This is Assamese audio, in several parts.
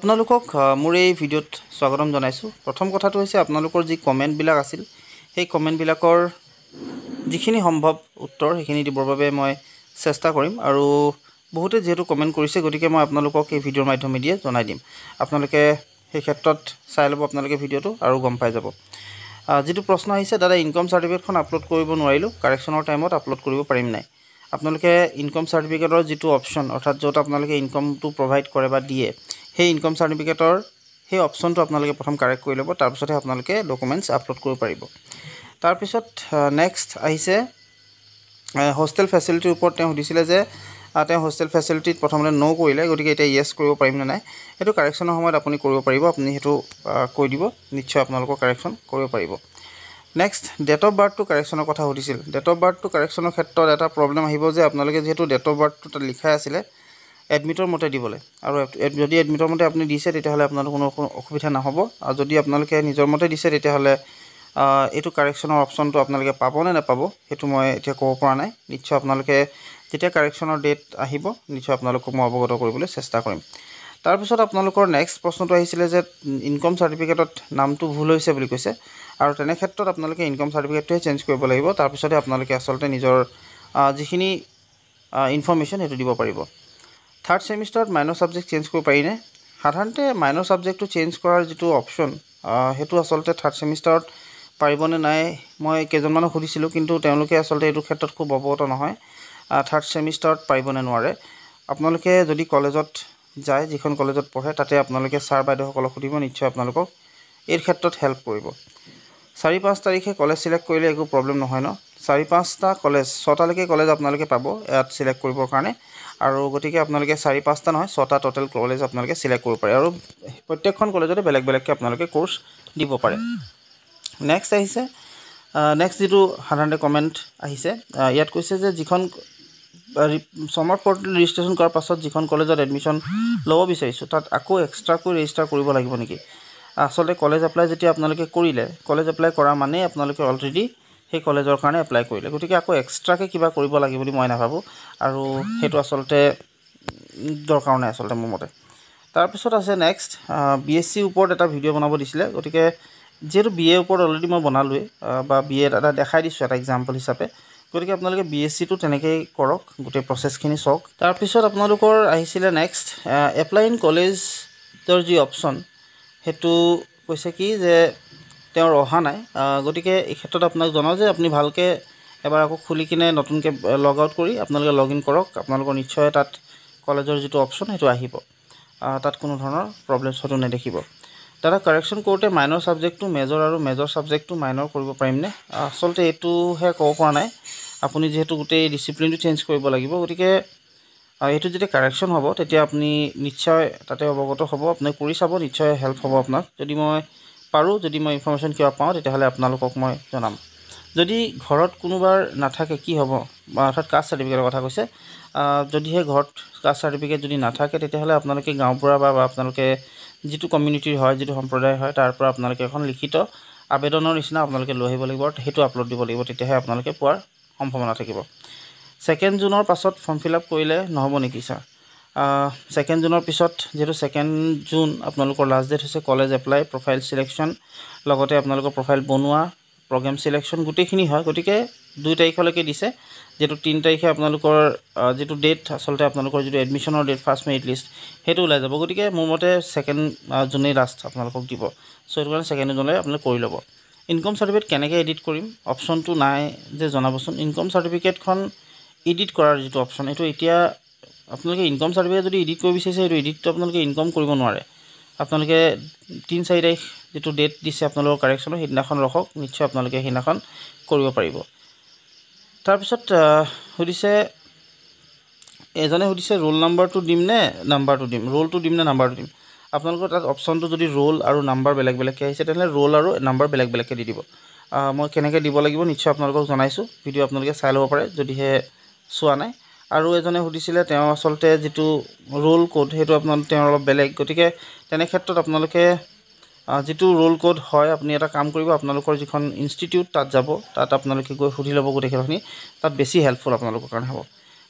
আপোনালোকক মোৰ এই ভিডিঅ'ত স্বাগতম জনাইছোঁ। প্ৰথম কথাটো হৈছে আপোনালোকৰ যি কমেণ্টবিলাক আছিল সেই কমেণ্টবিলাকৰ যিখিনি সম্ভৱ উত্তৰ সেইখিনি দিবৰ বাবে মই চেষ্টা কৰিম আৰু বহুতে যিহেতু কমেণ্ট কৰিছে গতিকে মই আপোনালোকক এই ভিডিঅ'ৰ মাধ্যমেদিয়ে জনাই দিম। আপোনালোকে সেই ক্ষেত্ৰত চাই ল'ব আপোনালোকে ভিডিঅ'টো আৰু গম পাই যাব। যিটো প্ৰশ্ন আহিছে দাদা ইনকম চাৰ্টিফিকেটখন আপলোড কৰিব নোৱাৰিলোঁ কাৰেকশ্যনৰ টাইমত আপলোড কৰিব পাৰিম নাই। আপোনালোকে ইনকম চাৰ্টিফিকেটৰ যিটো অপশ্যন অৰ্থাৎ য'ত আপোনালোকে ইনকমটো প্ৰভাইড কৰে বা দিয়ে সেই ইনকম চাৰ্টিফিকেটৰ সেই অপশ্যনটো আপোনালোকে প্ৰথম কাৰেক্ট কৰি ল'ব তাৰপিছতহে আপোনালোকে ডকুমেণ্টছ আপলোড কৰিব পাৰিব। তাৰপিছত নেক্সট আহিছে হোষ্টেল ফেচিলিটিৰ ওপৰত তেওঁ সুধিছিলে যে তেওঁ হোষ্টেল ফেচিলিটিত প্ৰথমতে ন' কৰিলে গতিকে এতিয়া য়েছ কৰিব পাৰিম নে নাই সেইটো কাৰেকশ্যনৰ সময়ত আপুনি কৰিব পাৰিব আপুনি সেইটো কৈ দিব নিশ্চয় আপোনালোকৰ কাৰেকশ্যন কৰিব পাৰিব। নেক্সট ডেট অফ বাৰ্থটো কাৰেকশ্যনৰ কথা সুধিছিল। ডেট অফ বাৰ্থটো কাৰেকশ্যনৰ ক্ষেত্ৰত এটা প্ৰব্লেম আহিব যে আপোনালোকে যিহেতু ডেট অফ বাৰ্থটো তাত লিখাই আছিলে এডমিটৰ মতে দিবলৈ। আৰু যদি এডমিটৰ মতে আপুনি দিছে তেতিয়াহ'লে আপোনালোকৰ কোনো অসুবিধা নহ'ব। আৰু যদি আপোনালোকে নিজৰ মতে দিছে তেতিয়াহ'লে এইটো কাৰেকশ্যনৰ অপশ্যনটো আপোনালোকে পাবনে নাপাব সেইটো মই এতিয়া ক'ব পৰা নাই। নিশ্চয় আপোনালোকে যেতিয়া কাৰেকশ্যনৰ ডেট আহিব নিশ্চয় আপোনালোকক মই অৱগত কৰিবলৈ চেষ্টা কৰিম। তাৰপিছত আপোনালোকৰ নেক্সট প্ৰশ্নটো আহিছিলে যে ইনকম চাৰ্টিফিকেটত নামটো ভুল হৈছে বুলি কৈছে। আৰু তেনে ক্ষেত্ৰত আপোনালোকে ইনকম চাৰ্টিফিকেটটোহে চেঞ্জ কৰিব লাগিব। তাৰপিছতে আপোনালোকে আচলতে নিজৰ যিখিনি ইনফৰ্মেশ্যন সেইটো দিব পাৰিব। থাৰ্ড ছেমিষ্টাৰত মাইনৰ ছাবজেক্ট চেঞ্জ কৰিব পাৰিনে সাধাৰণতে মাইনৰ ছাবজেক্টটো চেঞ্জ কৰাৰ যিটো অপশ্যন সেইটো আচলতে থাৰ্ড ছেমিষ্টাৰত পাৰিবনে নাই মই কেইজনমানক সুধিছিলোঁ কিন্তু তেওঁলোকে আচলতে এইটো ক্ষেত্ৰত খুব অৱগত নহয়। থাৰ্ড ছেমিষ্টাৰত পাৰিবনে নোৱাৰে? আপোনালোকে যদি কলেজত যায় যিখন কলেজত পঢ়ে তাতে আপোনালোকে ছাৰ বাইদেউসকলক সুধিব নিশ্চয় আপোনালোকক এই ক্ষেত্ৰত হেল্প কৰিব। চাৰি পাঁচ তাৰিখে কলেজ ছিলেক্ট কৰিলে একো প্ৰব্লেম নহয় ন? চাৰি পাঁচটা কলেজ ছটালৈকে কলেজ আপোনালোকে পাব ইয়াত ছিলেক্ট কৰিবৰ কাৰণে। আৰু গতিকে আপোনালোকে চাৰি পাঁচটা নহয় ছটা ট'টেল কলেজ আপোনালোকে ছিলেক্ট কৰিব পাৰে। আৰু প্ৰত্যেকখন কলেজতে বেলেগ বেলেগকৈ আপোনালোকে ক'ৰ্চ দিব পাৰে। নেক্সট আহিছে নেক্সট যিটো সাধাৰণতে কমেণ্ট আহিছে ইয়াত কৈছে যে যিখন ছমাৰ পৰ্টেল ৰেজিষ্ট্ৰেশ্যন কৰাৰ পাছত যিখন কলেজত এডমিশ্যন ল'ব বিচাৰিছোঁ তাত আকৌ এক্সট্ৰাকৈ ৰেজিষ্টাৰ কৰিব লাগিব নেকি? আচলতে কলেজ এপ্লাই যেতিয়া আপোনালোকে কৰিলে কলেজ এপ্লাই কৰা মানেই আপোনালোকে অলৰেডি সেই কলেজৰ কাৰণে এপ্লাই কৰিলে। গতিকে আকৌ এক্সট্ৰাকৈ কিবা কৰিব লাগে বুলি মই নাভাবোঁ। আৰু সেইটো আচলতে দৰকাৰ নাই আচলতে মোৰ মতে। তাৰপিছত আছে নেক্সট বি এছ চিৰ ওপৰত এটা ভিডিঅ' বনাব দিছিলে। গতিকে যিহেতু বি এৰ ওপৰত অলৰেডি মই বনালোৱেই বা বি এ এটা দেখাই দিছোঁ এটা এক্সাম্পল হিচাপে। গতিকে আপোনালোকে বি এছ চিটো তেনেকৈয়ে কৰক গোটেই প্ৰচেছখিনি চাওক। তাৰপিছত আপোনালোকৰ আহিছিলে নেক্সট এপ্লাই ইন কলেজৰ যি অপশ্যন সেইটো কৈছে কি যে তেওঁৰ অহা নাই। গতিকে এই ক্ষেত্ৰত আপোনাক জনাওঁ যে আপুনি ভালকৈ এবাৰ আকৌ খুলি কিনে নতুনকৈ লগ আউট কৰি আপোনালোকে লগ ইন কৰক। আপোনালোকৰ নিশ্চয় তাত কলেজৰ যিটো অপশ্যন সেইটো আহিব। তাত কোনো ধৰণৰ প্ৰব্লেমছ হয়তো নেদেখিব। দাদা কাৰেকশ্যন কৰোঁতে মাইনৰ ছাবজেক্টটো মেজৰ আৰু মেজৰ ছাবজেক্টটো মাইনৰ কৰিব পাৰিমনে? আচলতে এইটোহে ক'ব পৰা নাই। আপুনি যিহেতু গোটেই ডিচিপ্লিনটো চেঞ্জ কৰিব লাগিব। গতিকে এইটো যেতিয়া কাৰেকশ্যন হ'ব তেতিয়া আপুনি নিশ্চয় তাতে অৱগত হ'ব। আপুনি কৰি চাব নিশ্চয় হেল্প হ'ব আপোনাক। যদি মই পাৰোঁ যদি মই ইনফৰ্মেশ্যন কিবা পাওঁ তেতিয়াহ'লে আপোনালোকক মই জনাম। যদি ঘৰত কোনোবাৰ নাথাকে কি হ'ব? অৰ্থাৎ কাষ্ট চাৰ্টিফিকেটৰ কথা কৈছে যদিহে ঘৰত কাষ্ট চাৰ্টিফিকেট যদি নাথাকে তেতিয়াহ'লে আপোনালোকে গাঁওবুঢ়া বা আপোনালোকে যিটো কমিউনিটিৰ হয় যিটো সম্প্ৰদায় হয় তাৰ পৰা আপোনালোকে এখন লিখিত আবেদনৰ নিচিনা আপোনালোকে লৈ আহিব লাগিব সেইটো আপলোড দিব লাগিব তেতিয়াহে আপোনালোকে পোৱাৰ সম্ভাৱনা থাকিব। ছেকেণ্ড জুনৰ পাছত ফৰ্ম ফিল আপ কৰিলে নহ'ব নেকি ছাৰ ছেকেণ্ড জুনৰ পিছত যিহেতু ছেকেণ্ড জুন আপোনালোকৰ লাষ্ট ডেট হৈছে কলেজ এপ্লাই প্ৰফাইল চিলেকশ্যন লগতে আপোনালোকৰ প্ৰফাইল বনোৱা প্ৰগ্ৰেম চিলেকশ্যন গোটেইখিনি হয়। গতিকে দুই তাৰিখলৈকে দিছে। যিহেতু তিনি তাৰিখে আপোনালোকৰ যিটো ডেট আচলতে আপোনালোকৰ যিটো এডমিশ্যনৰ ডেট ফাৰ্ষ্ট মেৰিট লিষ্ট সেইটো ওলাই যাব। গতিকে মোৰ মতে ছেকেণ্ড জুনেই লাষ্ট আপোনালোকক দিব। চ' সেইটো কাৰণে ছেকেণ্ড জুনলৈ আপোনালোকে কৰি ল'ব। ইনকম চাৰ্টিফিকেট কেনেকৈ এডিট কৰিম? অপশ্যনটো নাই যে জনাবচোন। ইনকম চাৰ্টিফিকেটখন এডিট কৰাৰ যিটো অপশ্যন এইটো এতিয়া আপোনালোকে ইনকম চাৰ্টিফিকেট যদি এডিট কৰিব বিচাৰিছে সেইটো এডিটটো আপোনালোকে ইনকম কৰিব নোৱাৰে। আপোনালোকে তিনি চাৰি তাৰিখ যিটো ডেট দিছে আপোনালোকৰ কাৰেকশ্যনৰ সেইদিনাখন ৰখক নিশ্চয় আপোনালোকে সেইদিনাখন কৰিব পাৰিব। তাৰপিছত সুধিছে এজনে সুধিছে ৰোল নাম্বাৰটো দিম নে নাম্বাৰটো দিম? ৰোলটো দিম নে নাম্বাৰটো দিম? আপোনালোকৰ তাত অপশ্যনটো যদি ৰোল আৰু নাম্বাৰ বেলেগ বেলেগকৈ আহিছে তেনেহ'লে ৰোল আৰু নাম্বাৰ বেলেগ বেলেগকৈ দি দিব। মই কেনেকৈ দিব লাগিব নিশ্চয় আপোনালোকক জনাইছোঁ। ভিডিঅ' আপোনালোকে চাই ল'ব পাৰে যদিহে চোৱা নাই। আৰু এজনে সুধিছিলে তেওঁ আচলতে যিটো ৰোল কোড সেইটো আপোনালোক তেওঁৰ অলপ বেলেগ। গতিকে তেনে ক্ষেত্ৰত আপোনালোকে যিটো ৰোল কোড হয় আপুনি এটা কাম কৰিব। আপোনালোকৰ যিখন ইনষ্টিটিউট তাত যাব। তাত আপোনালোকে গৈ সুধি ল'ব গোটেইখিনি তাত বেছি হেল্পফুল আপোনালোকৰ কাৰণে হ'ব।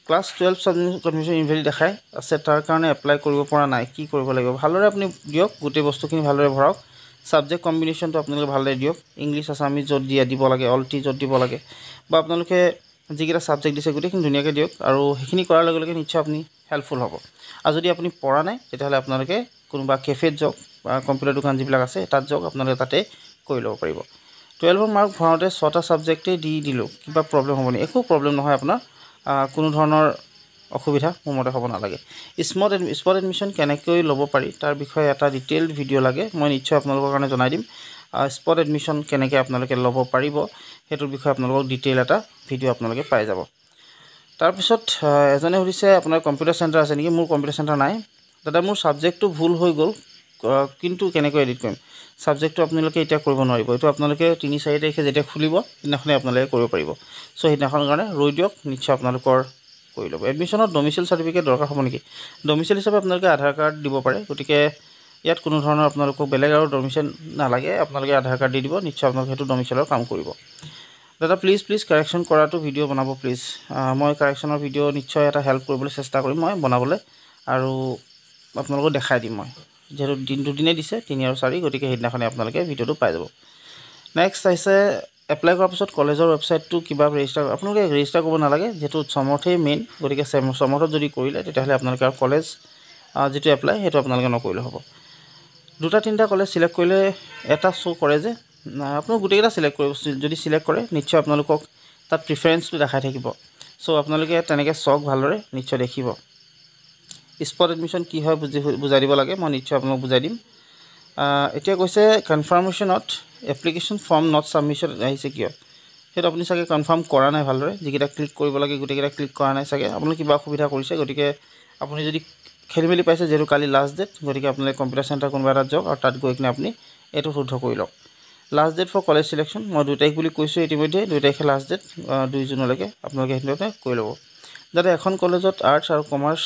ক্লাছ টুৱেলভ কনফাৰ্মেশ্যন ইনভেলিড দেখাই আছে তাৰ কাৰণে এপ্লাই কৰিব পৰা নাই। কি কৰিব লাগিব? ভালদৰে আপুনি দিয়ক। গোটেই বস্তুখিনি ভালদৰে ভৰাওক। ছাবজেক্ট কম্বিনেশ্যনটো আপোনালোকে ভালদৰে দিয়ক। ইংলিছ আছামিজ য'ত দিয়া দিব লাগে। অলটি য'ত দিব লাগে। বা আপোনালোকে যিকেইটা ছাবজেক্ট দিছে গোটেইখিনি ধুনীয়াকৈ দিয়ক আৰু সেইখিনি কৰাৰ লগে লগে নিশ্চয় আপুনি হেল্পফুল হ'ব। আৰু যদি আপুনি পৰা নাই তেতিয়াহ'লে আপোনালোকে কোনোবা কেফেত যাওক বা কম্পিউটাৰ দোকান যিবিলাক আছে তাত যাওক আপোনালোকে তাতে কৰি ল'ব পাৰিব। টুৱেলভৰ মাৰ্ক ভৰাওঁতে ছটা ছাবজেক্টেই দি দিলোঁ কিবা প্ৰব্লেম হ'ব নেকি? একো প্ৰব্লেম নহয় আপোনাৰ। কোনো ধৰণৰ অসুবিধা মোৰ মতে হ'ব নালাগে। স্মট স্পট এডমিশ্যন কেনেকৈ ল'ব পাৰি তাৰ বিষয়ে এটা ডিটেইল ভিডিঅ' লাগে। মই নিশ্চয় আপোনালোকৰ কাৰণে জনাই দিম। স্পট এডমিশ্যন কেনেকৈ আপোনালোকে ল'ব পাৰিব সেইটোৰ বিষয়ে আপোনালোকক ডিটেইল এটা ভিডিঅ' আপোনালোকে পাই যাব। তাৰপিছত এজনে সুধিছে আপোনাৰ কম্পিউটাৰ চেণ্টাৰ আছে নেকি? মোৰ কম্পিউটাৰ চেণ্টাৰ নাই। দাদা মোৰ ছাবজেক্টটো ভুল হৈ গ'ল কিন্তু কেনেকৈ এডিট কৰিম? ছাবজেক্টটো আপোনালোকে এতিয়া কৰিব নোৱাৰিব। এইটো আপোনালোকে তিনি চাৰি তাৰিখে যেতিয়া খুলিব সেইদিনাখনে আপোনালোকে কৰিব পাৰিব। চ' সেইদিনাখনৰ কাৰণে ৰৈ দিয়ক নিশ্চয় আপোনালোকৰ কৰি ল'ব। এডমিশ্যনত ডমিচিয়েল চাৰ্টিফিকেট দৰকাৰ হ'ব নেকি? ডমিচিয়েল হিচাপে আপোনালোকে আধাৰ কাৰ্ড দিব পাৰে গতিকে ইয়াত কোনো ধৰণৰ আপোনালোকক বেলেগ আৰু ডমিচিয়েল নালাগে আপোনালোকে আধাৰ কাৰ্ড দি দিব নিশ্চয় আপোনালোকে সেইটো ডমিচিয়েলৰ কাম কৰিব। দাদা প্লিজ প্লিজ কাৰেকশ্যন কৰাটো ভিডিঅ' বনাব প্লিজ মই কাৰেকশ্যনৰ ভিডিঅ' নিশ্চয় এটা হেল্প কৰিবলৈ চেষ্টা কৰিম মই বনাবলৈ। আৰু আপোনালোকক দেখাই দিম মই। যিহেতু দিন দুদিনেই দিছে তিনি আৰু চাৰি গতিকে সেইদিনাখনে আপোনালোকে ভিডিঅ'টো পাই যাব। নেক্সট আহিছে এপ্লাই কৰাৰ পিছত কলেজৰ ৱেবছাইটটো কিবা ৰেজিষ্টাৰ আপোনালোকে ৰেজিষ্টাৰ কৰিব নালাগে যিহেতু চমৰ্থেই মেইন গতিকে চমৰ্থত যদি কৰিলে তেতিয়াহ'লে আপোনালোকে আৰু কলেজ যিটো এপ্লাই সেইটো আপোনালোকে নকৰিলে হ'ব। দুটা তিনিটা কলেজ চিলেক্ট কৰিলে এটা শ্ব' কৰে যে আপোনালোক গোটেইকেইটা চিলেক্ট কৰিব যদি চিলেক্ট কৰে নিশ্চয় আপোনালোকক তাত প্ৰিফাৰেঞ্চটো দেখাই থাকিব। চ' আপোনালোকে তেনেকৈ চাওক ভালদৰে নিশ্চয় দেখিব। স্পট এডমিশ্যন কি হয় বুজি বুজাই দিব লাগে মই নিশ্চয় আপোনালোক বুজাই দিম। এতিয়া কৈছে কনফাৰ্মেশ্যনত এপ্লিকেশ্যন ফৰ্ম নট ছাবমিশ্যন আহিছে কিয়? সেইটো আপুনি চাগে কনফাৰ্ম কৰা নাই ভালদৰে যিকেইটা ক্লিক কৰিব লাগে গোটেইকেইটা ক্লিক কৰা নাই চাগে। আপুনি কিবা অসুবিধা কৰিছে গতিকে আপুনি যদি খেলি মেলি পাইছে যিহেতু কালি লাষ্ট ডেট গতিকে আপোনালোকে কম্পিউটাৰ চেণ্টাৰ কোনোবা এটাত যাওক আৰু তাত গৈ কিনে আপুনি এইটো শুদ্ধ কৰি লওক। Last date for college selection মই দুই তাৰিখ বুলি কৈছোঁ ইতিমধ্যে দুই তাৰিখে লাষ্ট ডেট দুই জুনলৈকে আপোনালোকে সেইদিনতে কৰি ল'ব। যাতে এখন কলেজত আৰ্টছ আৰু কমাৰ্চ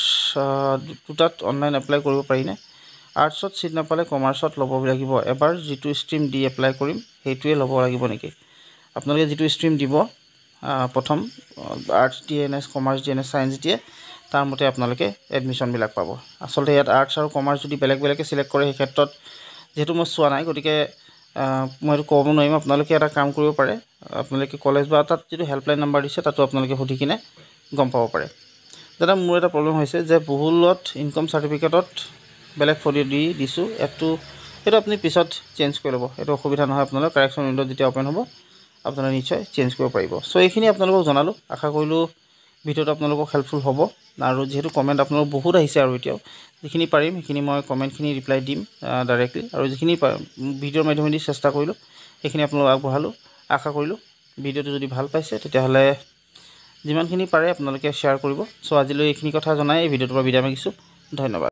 দুটাত অনলাইন এপ্লাই কৰিব পাৰিনে আৰ্টছত ছিট নাপালে কমাৰ্চত ল'ব লাগিব। এবাৰ যিটো ষ্ট্ৰীম দি এপ্লাই কৰিম সেইটোৱে ল'ব লাগিব নেকি? আপোনালোকে যিটো ষ্ট্ৰীম দিব প্ৰথম আৰ্টছ দিয়ে নে কমাৰ্চ দিয়ে নে ছায়েঞ্চ দিয়ে তাৰ মতে আপোনালোকে এডমিশ্যনবিলাক পাব। আচলতে ইয়াত আৰ্টছ আৰু কমাৰ্চ যদি বেলেগ বেলেগকৈ চিলেক্ট কৰে সেই ক্ষেত্ৰত যিহেতু মই চোৱা নাই গতিকে মই এইটো ক'ব নোৱাৰিম। আপোনালোকে এটা কাম কৰিব পাৰে। আপোনালোকে কলেজ বা তাত যিটো হেল্পলাইন নাম্বাৰ দিছে তাতো আপোনালোকে সুধি কিনে গম পাব পাৰে। দাদা মোৰ এটা প্ৰব্লেম হৈছে যে বহুলত ইনকম চাৰ্টিফিকেটত বেলেগ ফটো দি দিছোঁ। এপটো সেইটো আপুনি পিছত চেঞ্জ কৰি ল'ব। এইটো অসুবিধা নহয় আপোনালোকৰ। কাৰেকশ্যন উইণ্ডত যেতিয়া অ'পেন হ'ব আপোনালোকে নিশ্চয় চেঞ্জ কৰিব পাৰিব। চ' এইখিনি আপোনালোকক জনালোঁ। আশা কৰিলোঁ ভিডিঅ'টো আপোনালোকক হেল্পফুল হ'ব। আৰু যিহেতু কমেণ্ট আপোনালোক বহুত আহিছে আৰু এতিয়াও যিখিনি পাৰিম সেইখিনি মই কমেণ্টখিনি ৰিপ্লাই দিম ডাইৰেক্টলি আৰু যিখিনি ভিডিঅ'ৰ মাধ্যমেদি চেষ্টা কৰিলোঁ সেইখিনি আপোনালোকক আগবঢ়ালোঁ আশা কৰিলোঁ। ভিডিঅ'টো যদি ভাল পাইছে তেতিয়াহ'লে যিমানখিনি পাৰে আপোনালোকে শ্বেয়াৰ কৰিব। চ' আজিলৈ এইখিনি কথা জনাই এই ভিডিঅ'টোৰ পৰা বিদায় মাগিছোঁ। ধন্যবাদ।